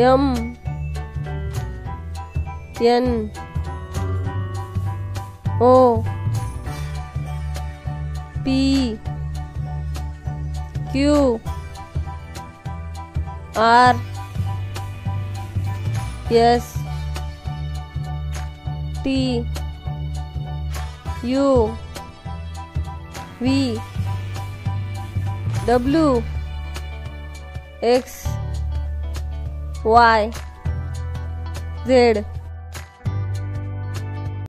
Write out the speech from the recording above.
M N O. P. Q. R. S. T. U. V. W. X Y Z